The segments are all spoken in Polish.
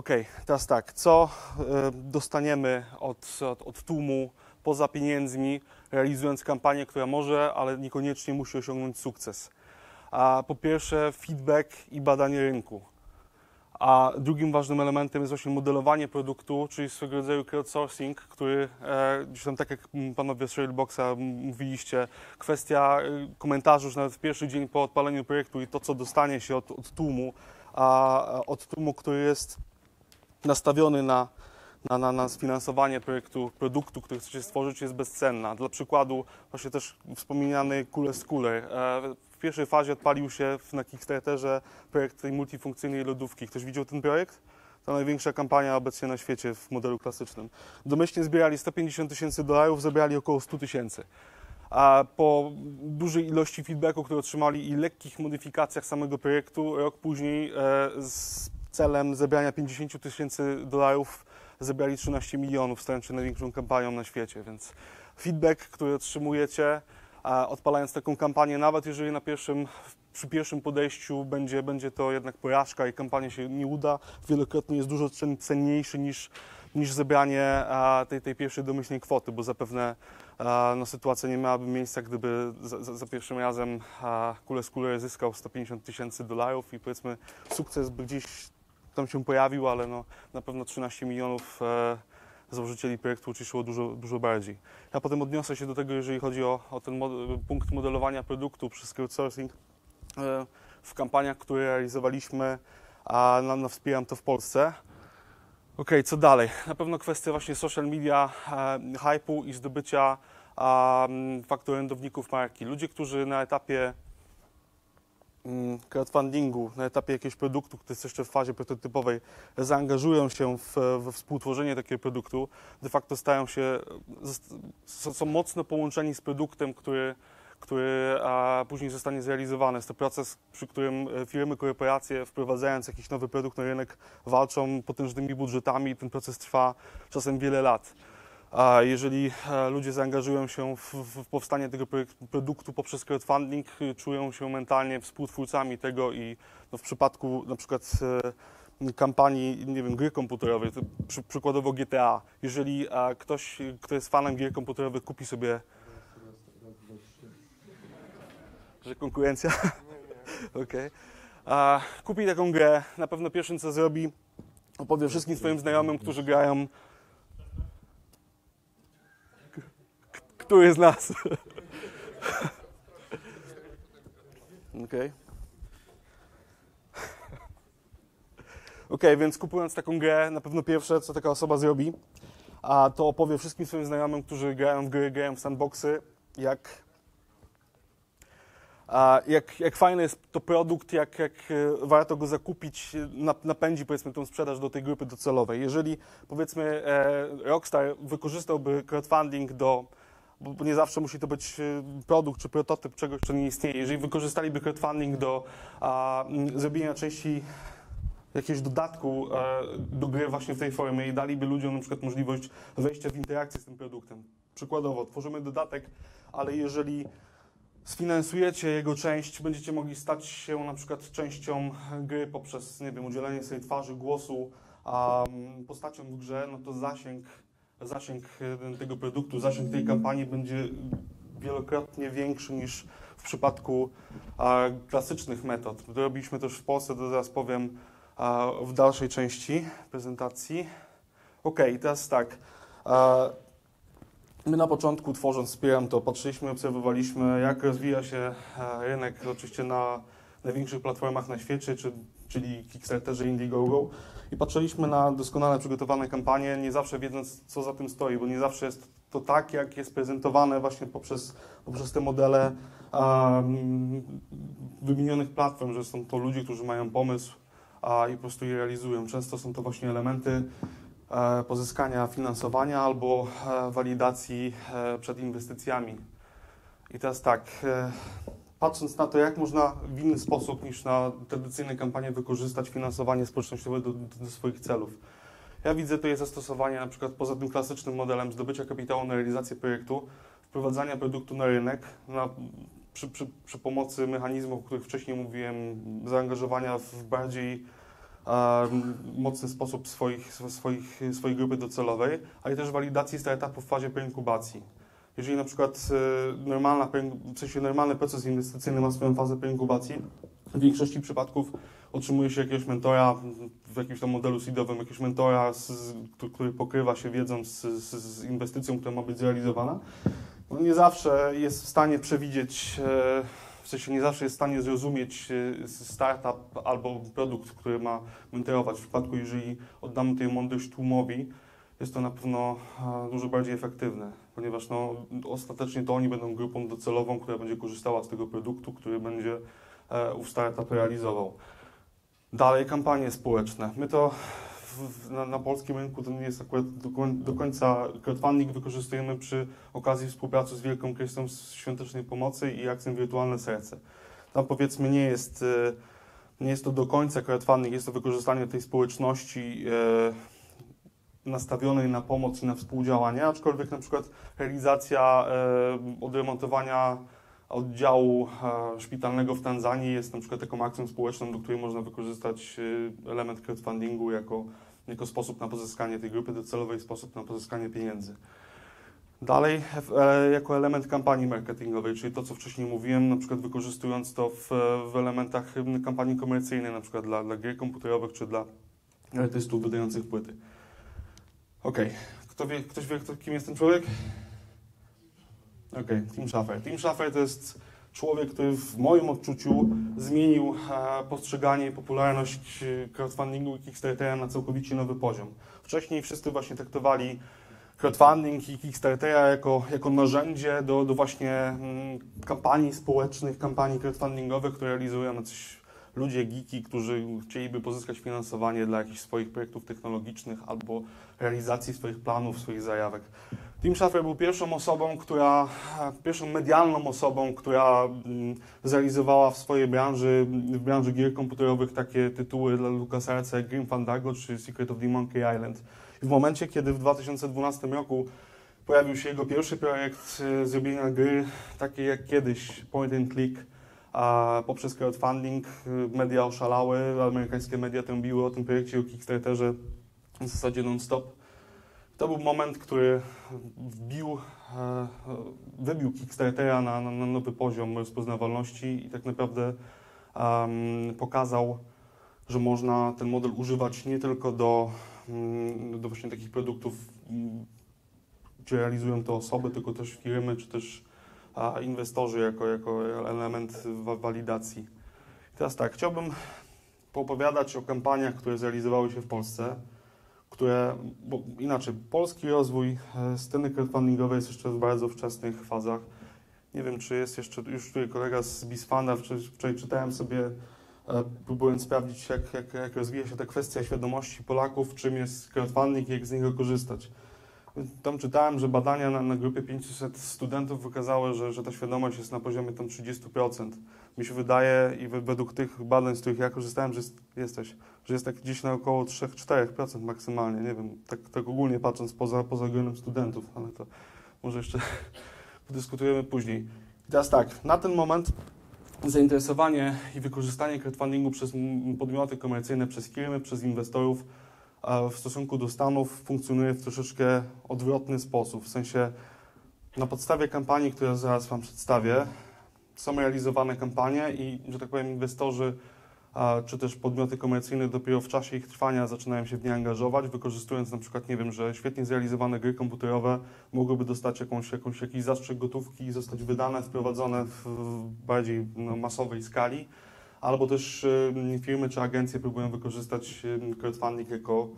Okej, teraz tak, co e, dostaniemy od, od, od tłumu poza pieniędzmi, realizując kampanię, która może, ale niekoniecznie musi osiągnąć sukces? A po pierwsze, feedback i badanie rynku. A drugim ważnym elementem jest właśnie modelowanie produktu, czyli swego rodzaju crowdsourcing, który e, gdzieś tam, tak jak mm, panowie z Trailboxa mówiliście, kwestia e, komentarzy już nawet w pierwszy dzień po odpaleniu projektu i to, co dostanie się od, od tłumu, a od tłumu, który jest nastawiony na, na, na, na sfinansowanie projektu, produktu, który chcecie stworzyć, jest bezcenna. Dla przykładu, właśnie też wspomniany Cooler Cooler. E, w pierwszej fazie odpalił się na Kickstarterze projekt tej multifunkcyjnej lodówki. Ktoś widział ten projekt? To największa kampania obecnie na świecie w modelu klasycznym. Domyślnie zbierali 150 tysięcy dolarów, zebrali około 100 tysięcy. A po dużej ilości feedbacku, który otrzymali i lekkich modyfikacjach samego projektu, rok później e, z celem zebrania 50 tysięcy dolarów zebrali 13 milionów, stając się największą kampanią na świecie. Więc feedback, który otrzymujecie, odpalając taką kampanię, nawet jeżeli na pierwszym, przy pierwszym podejściu będzie, będzie to jednak porażka i kampania się nie uda, wielokrotnie jest dużo cen- cenniejszy niż, niż zebranie tej, tej pierwszej domyślnej kwoty, bo zapewne no, sytuacja nie miałaby miejsca, gdyby za, za, za pierwszym razem Kule Skuler zyskał 150 tysięcy dolarów i powiedzmy sukces by gdzieś tam się pojawił, ale no, na pewno 13 milionów e, założycieli projektu uciszyło dużo, dużo bardziej. Ja potem odniosę się do tego, jeżeli chodzi o, o ten mod, punkt modelowania produktu przez crowdsourcing e, w kampaniach, które realizowaliśmy, a na, na Wspieram to w Polsce. Okej, co dalej? Na pewno kwestia właśnie social media, e, i zdobycia faktu orędowników marki. Ludzie, którzy na etapie crowdfundingu, na etapie jakiegoś produktu, który jest jeszcze w fazie prototypowej, zaangażują się w, we współtworzenie takiego produktu, de facto stają się, są mocno połączeni z produktem, który, który a, później zostanie zrealizowany. Jest to proces, przy którym e, firmy, korporacje wprowadzając jakiś nowy produkt na rynek walczą potężnymi budżetami i ten proces trwa czasem wiele lat. A jeżeli e, ludzie zaangażują się w, w powstanie tego produktu poprzez crowdfunding, y, czują się mentalnie współtwórcami tego i no, w przypadku na przykład e, kampanii, nie wiem, gry komputerowej, przy, przykładowo GTA, jeżeli e, ktoś, kto jest fanem gier komputerowych, kupi sobie... Że konkurencja? Okej. A, Kupi taką grę, na pewno pierwszym co zrobi, opowie wszystkim swoim znajomym, którzy grają Który z nas? Okej. Okej, więc kupując taką grę, na pewno pierwsze, co taka osoba zrobi, a to opowie wszystkim swoim znajomym, którzy grają w gry, grają w sandboxy, jak, a jak, jak fajny jest to produkt, jak, jak e, warto go zakupić, nap- napędzi powiedzmy tą sprzedaż do tej grupy docelowej. Jeżeli powiedzmy e, Rockstar wykorzystałby crowdfunding do bo nie zawsze musi to być e, produkt czy prototyp czegoś, co nie istnieje. Jeżeli wykorzystaliby crowdfunding do a, zrobienia części jakiegoś dodatku e, do gry właśnie w tej formie i daliby ludziom na przykład możliwość wejścia w interakcję z tym produktem. Przykładowo, tworzymy dodatek, ale jeżeli sfinansujecie jego część, będziecie mogli stać się na przykład częścią gry poprzez, nie wiem, udzielenie sobie twarzy, głosu postacią w grze, no to zasięg zasięg e, tego produktu, zasięg tej kampanii będzie wielokrotnie większy niż w przypadku a, klasycznych metod. To robiliśmy też w Polsce, to zaraz powiem a, w dalszej części prezentacji. Ok, teraz tak. A, my na początku tworząc Wspieram to patrzyliśmy, obserwowaliśmy jak rozwija się e, rynek oczywiście na największych platformach na świecie, czy, czyli Kickstarterze, Indiegogo i patrzyliśmy na doskonale przygotowane kampanie, nie zawsze wiedząc, co za tym stoi, bo nie zawsze jest to tak, jak jest prezentowane właśnie poprzez, poprzez te modele um, wymienionych platform, że są to ludzie, którzy mają pomysł a, i po prostu je realizują. Często są to właśnie elementy e, pozyskania finansowania albo e, walidacji e, przed inwestycjami. I teraz tak, e, patrząc na to, jak można w inny sposób niż na tradycyjne kampanie wykorzystać finansowanie społecznościowe do, do, swoich celów. Ja widzę tutaj zastosowanie na przykład poza tym klasycznym modelem zdobycia kapitału na realizację projektu, wprowadzania produktu na rynek na, przy, przy, przy pomocy mechanizmów, o których wcześniej mówiłem, zaangażowania w bardziej mocny sposób swoich, swoich, swojej grupy docelowej, ale też walidacji startupów w fazie preinkubacji. Jeżeli na przykład e, normalna, w sensie normalny proces inwestycyjny ma swoją fazę preinkubacji, w większości przypadków otrzymuje się jakiegoś mentora w jakimś tam modelu seedowym, jakiegoś mentora, z, który pokrywa się wiedzą z, z, z, inwestycją, która ma być zrealizowana. No nie zawsze jest w stanie przewidzieć, e, w sensie nie zawsze jest w stanie zrozumieć e, startup albo produkt, który ma mentorować. W przypadku, jeżeli oddamy tej mądrość tłumowi, jest to na pewno e, dużo bardziej efektywne, ponieważ no, ostatecznie to oni będą grupą docelową, która będzie korzystała z tego produktu, który będzie ów startup realizował. Dalej, kampanie społeczne. My to w, na, na, polskim rynku to nie jest akurat do, końca crowdfunding wykorzystujemy przy okazji współpracy z Wielką z Świątecznej Pomocy i akcją Wirtualne Serce. Tam powiedzmy nie jest, e, nie jest to do końca crowdfunding, jest to wykorzystanie tej społeczności e, nastawionej na pomoc i na współdziałanie, aczkolwiek na przykład realizacja e, odremontowania oddziału e, szpitalnego w Tanzanii jest na przykład taką akcją społeczną, do której można wykorzystać e, element crowdfundingu jako, jako sposób na pozyskanie tej grupy docelowej, sposób na pozyskanie pieniędzy. Dalej, jako element kampanii marketingowej, czyli to, co wcześniej mówiłem, na przykład wykorzystując to w, w elementach kampanii komercyjnej, na przykład dla, dla gier komputerowych czy dla artystów wydających płyty. Ok, Kto wie, ktoś wie, kto, kim jest ten człowiek? Okej, okay, Tim Schafer. Tim Schafer to jest człowiek, który w moim odczuciu zmienił e, postrzeganie i popularność e, crowdfundingu i Kickstartera na całkowicie nowy poziom. Wcześniej wszyscy właśnie traktowali crowdfunding i Kickstartera jako, jako narzędzie do, do właśnie mm, kampanii społecznych, kampanii crowdfundingowych, które realizują jacyś ludzie, geeki, którzy chcieliby pozyskać finansowanie dla jakichś swoich projektów technologicznych albo realizacji swoich planów, swoich zajawek. Tim Schafer był pierwszą osobą, która, pierwszą medialną osobą, która mm, zrealizowała w swojej branży, w branży gier komputerowych takie tytuły dla LucasArts jak Grim Fandango czy Secret of the Monkey Island. I w momencie, kiedy w 2012 roku pojawił się jego pierwszy projekt e, zrobienia gry, takiej jak kiedyś, point and click, a poprzez crowdfunding e, media oszalały, amerykańskie media trąbiły o tym projekcie, o Kickstarterze w zasadzie non-stop. To był moment, który wbił, e, wybił Kickstartera na, na, na nowy poziom rozpoznawalności i tak naprawdę um, pokazał, że można ten model używać nie tylko do, mm, do właśnie takich produktów, mm, gdzie realizują to osoby, tylko też firmy, czy też a, inwestorzy jako, jako element walidacji. Teraz tak, chciałbym poopowiadać o kampaniach, które zrealizowały się w Polsce które, bo inaczej, polski rozwój e, sceny crowdfundingowej jest jeszcze w bardzo wczesnych fazach. Nie wiem, czy jest jeszcze, już tutaj kolega z Bisfana, wczoraj czytałem sobie, e, próbując sprawdzić, jak, jak, jak rozwija się ta kwestia świadomości Polaków, czym jest crowdfunding i jak z niego korzystać. Tam czytałem, że badania na, na grupie 500 studentów wykazały, że, że ta świadomość jest na poziomie tam 30%. Mi się wydaje i według tych badań, z których ja korzystałem, że jest, jesteś, że jest tak gdzieś na około 3-4% maksymalnie. Nie wiem, tak, tak ogólnie patrząc poza, poza gronem studentów, ale to może jeszcze podyskutujemy później. I teraz tak, na ten moment zainteresowanie i wykorzystanie crowdfundingu przez podmioty komercyjne, przez firmy, przez inwestorów w stosunku do Stanów funkcjonuje w troszeczkę odwrotny sposób. W sensie na podstawie kampanii, które zaraz Wam przedstawię, są realizowane kampanie i, że tak powiem, inwestorzy czy też podmioty komercyjne dopiero w czasie ich trwania zaczynają się w nie angażować, wykorzystując na przykład, nie wiem, że świetnie zrealizowane gry komputerowe mogłyby dostać jakąś, jakąś, jakiś zastrzyk gotówki i zostać wydane, wprowadzone w bardziej no, masowej skali albo też firmy czy agencje próbują wykorzystać crowdfunding jako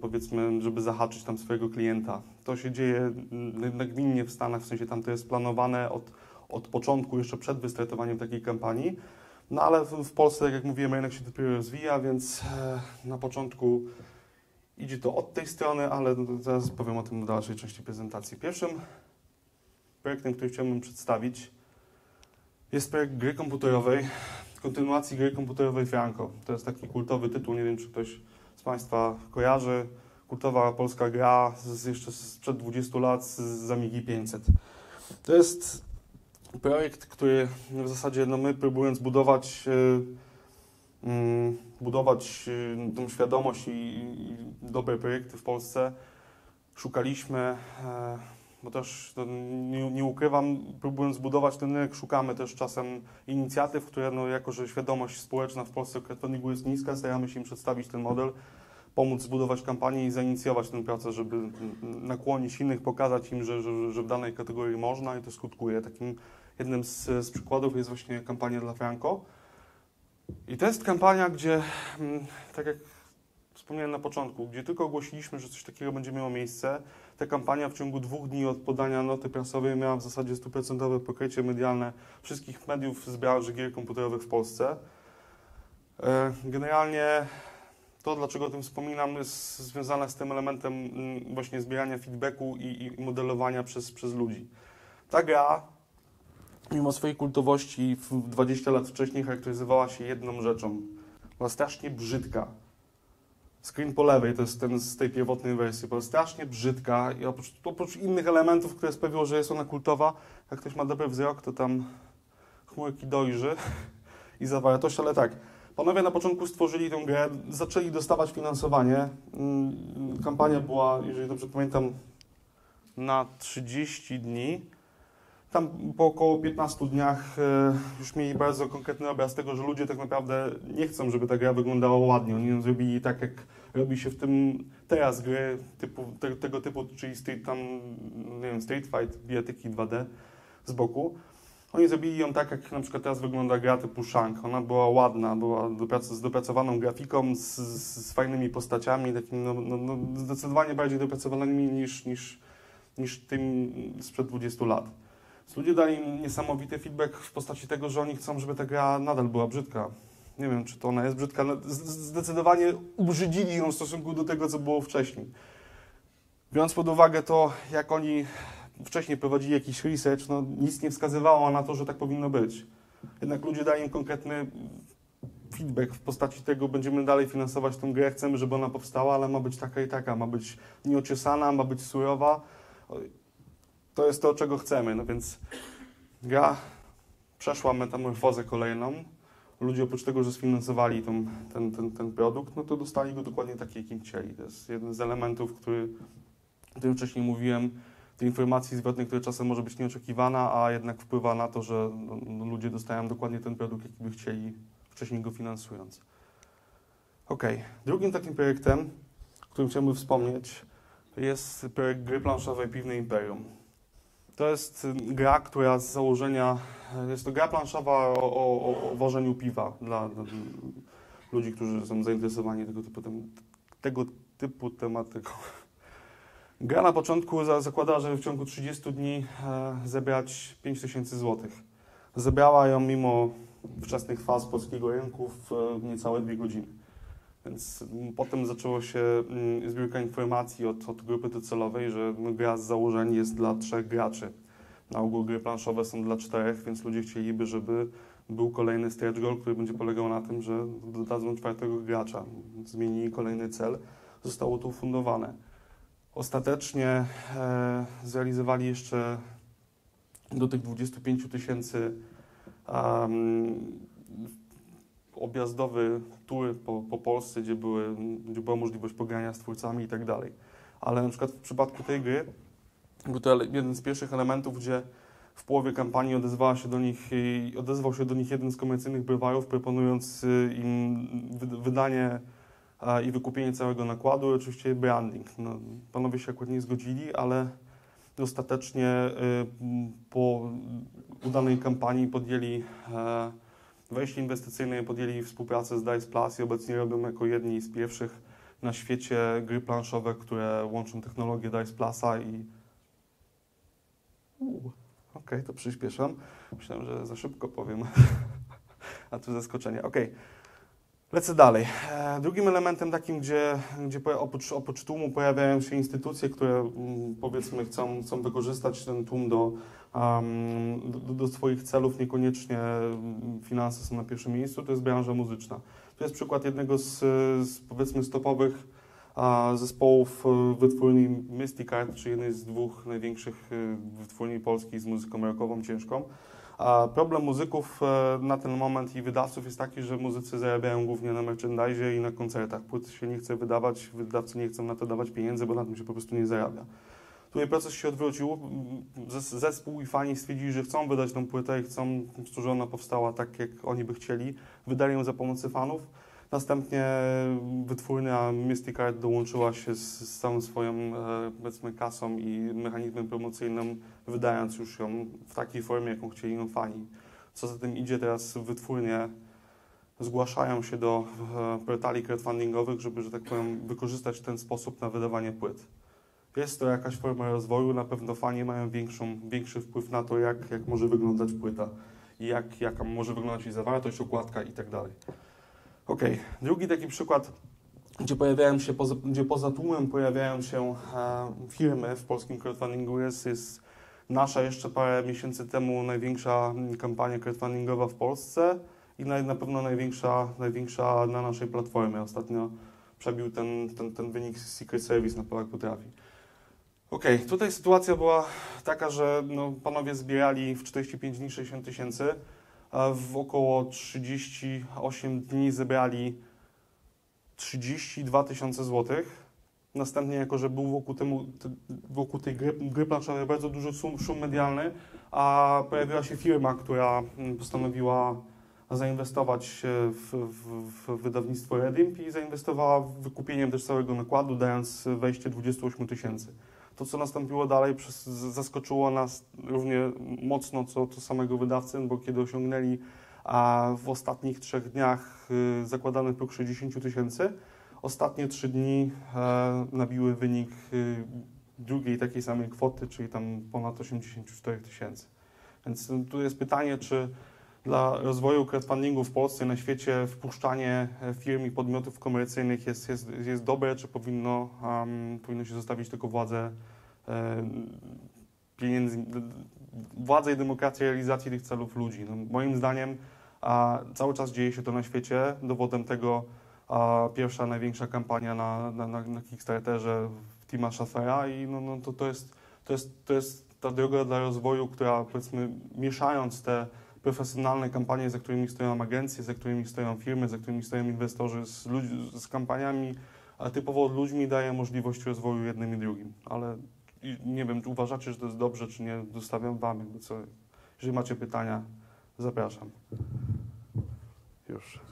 powiedzmy, żeby zahaczyć tam swojego klienta. To się dzieje nagminnie w Stanach, w sensie tam to jest planowane od, od początku, jeszcze przed wystartowaniem takiej kampanii. No ale w, w Polsce, tak jak mówiłem, rynek się dopiero rozwija, więc e, na początku idzie to od tej strony, ale zaraz powiem o tym w dalszej części prezentacji. Pierwszym projektem, który chciałbym przedstawić, jest projekt gry komputerowej, kontynuacji gry komputerowej Franco. To jest taki kultowy tytuł, nie wiem czy ktoś z Państwa kojarzy. Kultowa polska gra z, jeszcze sprzed 20 lat z, Amigi 500. To jest projekt, który w zasadzie no my próbując budować mm, budować y, tą świadomość i, i dobre projekty w Polsce, szukaliśmy, e, bo też nie, nie ukrywam, próbując zbudować ten rynek, szukamy też czasem inicjatyw, które no, jako, że świadomość społeczna w Polsce o crowdfundingu jest niska, staramy się im przedstawić ten model, pomóc zbudować kampanię i zainicjować ten proces, żeby nakłonić innych, pokazać im, że, że, że w danej kategorii można i to skutkuje. Takim jednym z, z przykładów jest właśnie kampania dla Franco. I to jest kampania, gdzie, mm, tak jak wspomniałem na początku, gdzie tylko ogłosiliśmy, że coś takiego będzie miało miejsce, ta kampania w ciągu dwóch dni od podania noty prasowej miała w zasadzie stuprocentowe pokrycie medialne wszystkich mediów z branży gier komputerowych w Polsce. E, generalnie to, dlaczego o tym wspominam, jest związane z tym elementem mm, właśnie zbierania feedbacku i, i modelowania przez, przez ludzi. Ta gra, mimo swojej kultowości, 20 lat wcześniej charakteryzowała się jedną rzeczą. Była strasznie brzydka. Screen po lewej to jest ten z tej pierwotnej wersji. Była strasznie brzydka i oprócz, oprócz innych elementów, które sprawiło, że jest ona kultowa, jak ktoś ma dobry wzrok, to tam chmurki dojrzy i zawartość, ale tak Panowie na początku stworzyli tę grę, zaczęli dostawać finansowanie. Mm, kampania była, jeżeli dobrze pamiętam, na 30 dni. Tam po około 15 dniach e, już mieli bardzo konkretny obraz tego, że ludzie tak naprawdę nie chcą, żeby ta gra wyglądała ładnie. Oni ją zrobili tak, jak robi się w tym teraz gry typu, te, tego typu, czyli street, tam, nie wiem, Street Fight, bijatyki 2D z boku. Oni zrobili ją tak, jak na przykład teraz wygląda gra typu Shank. Ona była ładna, była z dopracowaną grafiką, z, z fajnymi postaciami, takimi no, no, no, zdecydowanie bardziej dopracowanymi niż, niż, niż tym sprzed 20 lat. Ludzie dali im niesamowity feedback w postaci tego, że oni chcą, żeby ta gra nadal była brzydka. Nie wiem, czy to ona jest brzydka. No, zdecydowanie ubrzydzili ją w stosunku do tego, co było wcześniej. Biorąc pod uwagę to, jak oni wcześniej prowadzili jakiś research, no nic nie wskazywało na to, że tak powinno być. Jednak ludzie dali im konkretny feedback w postaci tego, będziemy dalej finansować tę grę, chcemy, żeby ona powstała, ale ma być taka i taka, ma być nieociosana, ma być surowa. To jest to, czego chcemy, no więc gra przeszła metamorfozę kolejną. Ludzie oprócz tego, że sfinansowali tą, ten, ten, ten produkt, no to dostali go dokładnie taki, jakim chcieli. To jest jeden z elementów, który, o którym wcześniej mówiłem, tej informacji zwrotnej, która czasem może być nieoczekiwana, a jednak wpływa na to, że no, no, ludzie dostają dokładnie ten produkt, jaki by chcieli, wcześniej go finansując. Ok, drugim takim projektem, którym chciałbym wspomnieć, jest projekt gry planszowej Piwne Imperium. To jest gra, która z założenia, jest to gra planszowa o, o, o wożeniu piwa dla, dla, ludzi, którzy są zainteresowani tego typu, tego typu tematyką. Gra na początku zakładała, że w ciągu 30 dni e, zebrać 5000 zł. Zebrała ją mimo wczesnych faz polskiego rynku w e, niecałe dwie godziny. Więc potem zaczęło się mm, zbiórka informacji od, od grupy docelowej, że gra z założeń jest dla trzech graczy. Na ogół gry planszowe są dla czterech, więc ludzie chcieliby, żeby był kolejny stretch goal, który będzie polegał na tym, że dodadzą czwartego gracza. Zmienili kolejny cel. Zostało to ufundowane. Ostatecznie e, zrealizowali jeszcze do tych 25 tysięcy um, objazdowy tury po, po Polsce, gdzie, były, gdzie była możliwość pogrania z twórcami i tak dalej. Ale na przykład w przypadku tej gry był to jeden z pierwszych elementów, gdzie w połowie kampanii odezwała się do nich, odezwał się do nich jeden z komercyjnych browarów, proponując y, im wydanie i wykupienie całego nakładu, oczywiście branding. No, panowie się akurat nie zgodzili, ale ostatecznie y, po udanej kampanii podjęli e, wejście inwestycyjne podjęli współpracę z Dice Plus i obecnie robią jako jedni z pierwszych na świecie gry planszowe, które łączą technologię Dice Plusa i... Okej, okay, to przyspieszam. Myślałem, że za szybko powiem, a tu zaskoczenie. Okej. Okay. Lecę dalej. E, drugim elementem takim, gdzie, gdzie oprócz, oprócz tłumu pojawiają się instytucje, które mm, powiedzmy chcą, chcą wykorzystać ten tłum do, do, do, swoich celów, niekoniecznie finanse są na pierwszym miejscu, to jest branża muzyczna. To jest przykład jednego z, z powiedzmy stopowych zespołów e, wytwórni Mystic Art, czy jednej z dwóch największych e, wytwórni polskich z muzyką rockową ciężką. Problem muzyków e, na ten moment i wydawców jest taki, że muzycy zarabiają głównie na merchandise i na koncertach. Płyt się nie chce wydawać, wydawcy nie chcą na to dawać pieniędzy, bo na tym się po prostu nie zarabia. Tutaj proces się odwrócił. Zes- Zespół i fani stwierdzili, że chcą wydać tą płytę i chcą, żeby ona powstała tak, jak oni by chcieli. Wydali ją za pomocą fanów. Następnie wytwórnia Mystic Art dołączyła się z, z całą swoją e, powiedzmy kasą i mechanizmem promocyjnym, wydając już ją w takiej formie, jaką chcieli ją fani. Co za tym idzie, teraz wytwórnie zgłaszają się do e, portali crowdfundingowych, żeby, że tak powiem, wykorzystać ten sposób na wydawanie płyt. Jest to jakaś forma rozwoju, na pewno fani mają większą, większy wpływ na to, jak, jak może wyglądać płyta jak, jaka może wyglądać jej zawartość, okładka i tak. Okej, drugi taki przykład, gdzie pojawiają się, poza, gdzie poza tłumem pojawiają się e, firmy w polskim crowdfundingu, jest, jest nasza jeszcze parę miesięcy temu największa mm, kampania crowdfundingowa w Polsce i na, na pewno największa, największa na naszej platformie. Ostatnio przebił ten, ten, ten wynik Secret Service na Polak Potrafi. Okej, tutaj sytuacja była taka, że no, panowie zbierali w 45 dni 60 tysięcy, w około 38 dni zebrali 32 tysiące złotych. Następnie, jako że był wokół, temu, te, wokół tej gry, gry planszowej bardzo duży szum, szum medialny, a pojawiła się firma, która mm, postanowiła zainwestować w, w, w wydawnictwo Redimp i zainwestowała w wykupieniem też całego nakładu, dając wejście 28 tysięcy. To, co nastąpiło dalej, zaskoczyło nas równie mocno, co, co samego wydawcę, bo kiedy osiągnęli a w ostatnich trzech dniach y, zakładany próg 60 tysięcy, ostatnie trzy dni e, nabiły wynik y, drugiej takiej samej kwoty, czyli tam ponad 84 tysięcy. Więc y, tu jest pytanie, czy dla rozwoju crowdfundingu w Polsce i na świecie wpuszczanie e, firm i podmiotów komercyjnych jest, jest, jest dobre, czy powinno, um, powinno się zostawić tylko władzę pieniędzy, władzę i demokrację realizacji tych celów ludzi. No, moim zdaniem a, cały czas dzieje się to na świecie. Dowodem tego a, pierwsza, największa kampania na, na, na, na Kickstarterze Tima Schaffera i no, no, to, to, jest, to, jest, to jest ta droga dla rozwoju, która powiedzmy mieszając te profesjonalne kampanie, za którymi stoją agencje, za którymi stoją firmy, za którymi stoją inwestorzy, z, z kampaniami typowo ludźmi daje możliwość rozwoju jednym i drugim. Ale i nie wiem, czy uważacie, że to jest dobrze, czy nie, zostawiam wam. Jakby co. Jeżeli macie pytania, zapraszam. Już.